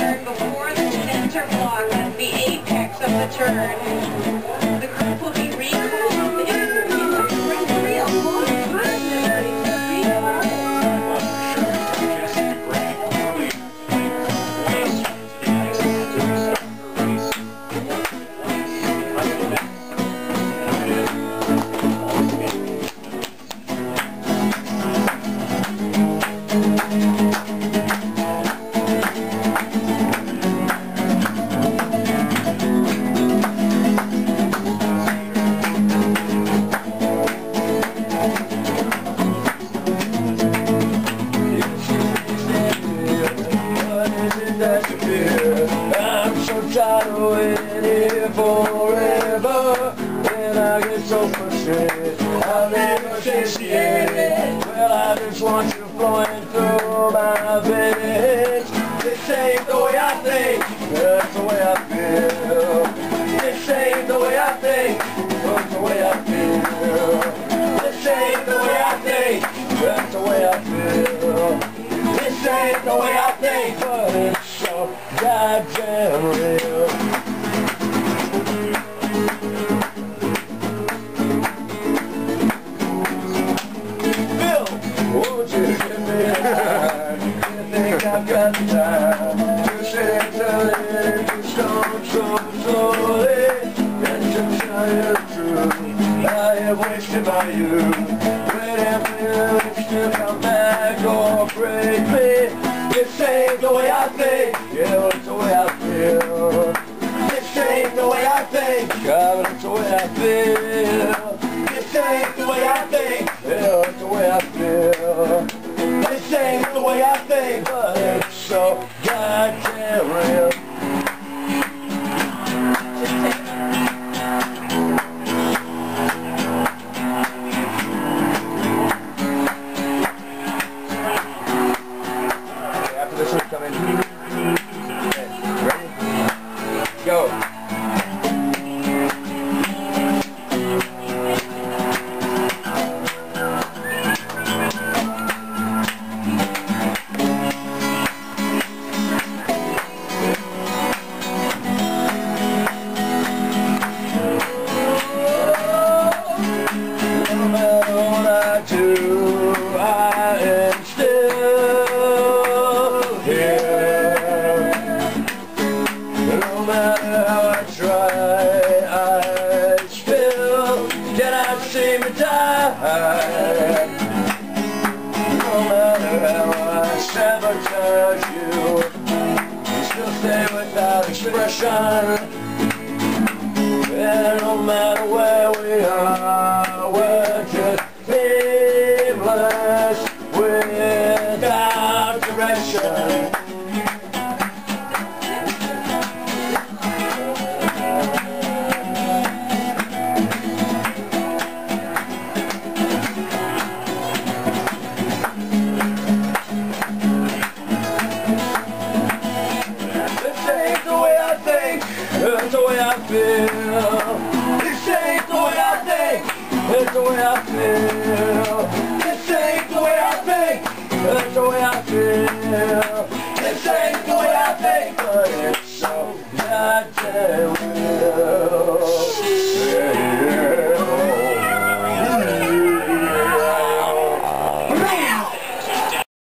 turn before the center block at the apex of the turn. I'm so tired of waiting here forever And I get so frustrated I'll never satiated Well, I just want you flowing through my veins This ain't the way I think That's the way I goddamn real Bill, won't you give me a hand? You think I've got time tell it to so slowly and you? I wasted waiting for you to come back or break me. This ain't the way I think, way I feel. This ain't the way I think, God, it's the way I feel. This ain't the way I think, yeah, it's the way I feel. This ain't the way I think, but it's so goddamn real. After this one, come in. Seem to die. No matter how I sabotage you, you still stay without expression. And no matter where we are, we're just aimless without direction. feel. This ain't the way I think. It's the way I feel. This ain't the way I think. It's the way I feel. This ain't the way I think, but it's so goddamn real.